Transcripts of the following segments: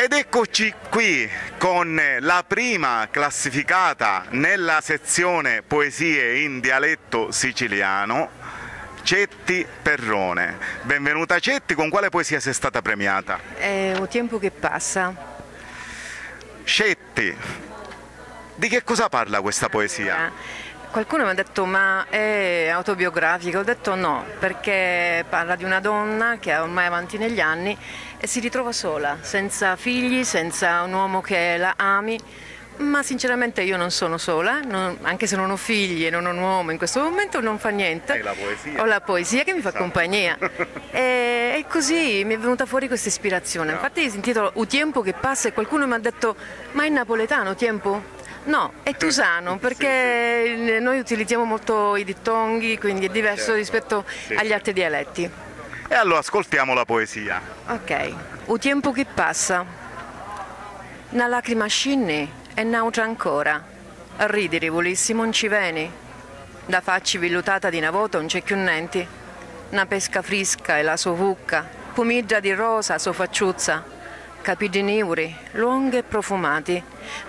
Ed eccoci qui con la prima classificata nella sezione poesie in dialetto siciliano, Cetti Perrone. Benvenuta Cetti, con quale poesia sei stata premiata? È un tempo che passa. Cetti, di che cosa parla questa poesia? Qualcuno mi ha detto ma è autobiografica, ho detto no, perché parla di una donna che è ormai avanti negli anni e si ritrova sola, senza figli, senza un uomo che la ami, ma sinceramente io non sono sola, non- anche se non ho figli e non ho un uomo in questo momento non fa niente. La poesia. Ho la poesia che mi fa compagnia e, e così mi è venuta fuori questa ispirazione. Infatti si intitola U tempo che passa e qualcuno mi ha detto ma è napoletano tempo? No, è tusano perché noi utilizziamo molto i dittonghi, quindi è diverso Certo, rispetto agli altri dialetti. E allora ascoltiamo la poesia. Ok, U tempo che passa. Una lacrima scinne e un'altra ancora. A ridere volissimo non ci veni. Da facci villutata di una volta non c'è più niente. Una pesca fresca e la sua vucca. Pomiggia di rosa, sua facciuzza. Capiti neri, lunghi e profumati.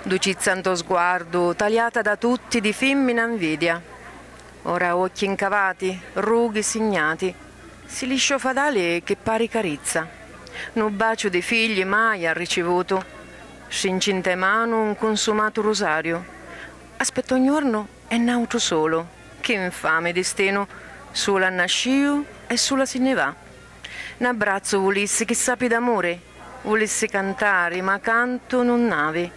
Ducizzanto sguardo, tagliata da tutti di femmina invidia. Ora occhi incavati, rughi segnati. Si liscio fadale che pari carizza. Un bacio di figli mai ha ricevuto. Scincinte mano un consumato rosario. Aspetto ogni giorno e nauto solo. Che infame destino. Sulla nasciu e sulla se ne va. Un abbraccio volessi che sapi d'amore. Volessi cantare, ma canto non navi.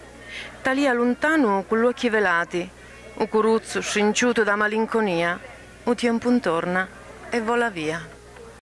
Talia lontano con gli occhi velati. Un curuzzo scinciuto da malinconia. Un tempo intorna e vola via.